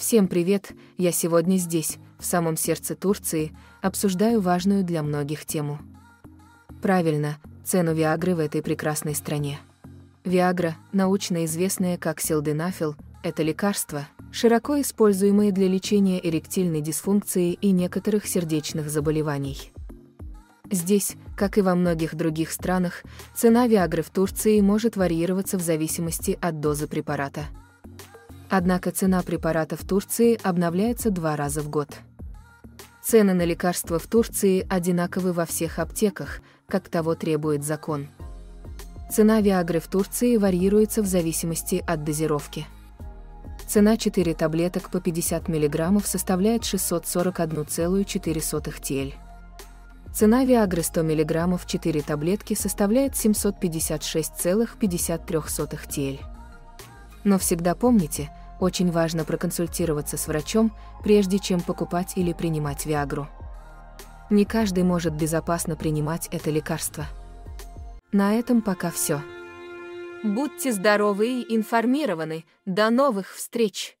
Всем привет, я сегодня здесь, в самом сердце Турции, обсуждаю важную для многих тему. Правильно, цену Виагры в этой прекрасной стране. Виагра, научно известная как силденафил, это лекарство, широко используемое для лечения эректильной дисфункции и некоторых сердечных заболеваний. Здесь, как и во многих других странах, цена Виагры в Турции может варьироваться в зависимости от дозы препарата. Однако цена препарата в Турции обновляется два раза в год. Цены на лекарства в Турции одинаковы во всех аптеках, как того требует закон. Цена Виагры в Турции варьируется в зависимости от дозировки. Цена 4 таблеток по 50 мг составляет 641,4 TL. Цена Виагры 100 мг 4 таблетки составляет 756,53 TL. Но всегда помните, очень важно проконсультироваться с врачом, прежде чем покупать или принимать Виагру. Не каждый может безопасно принимать это лекарство. На этом пока все. Будьте здоровы и информированы. До новых встреч!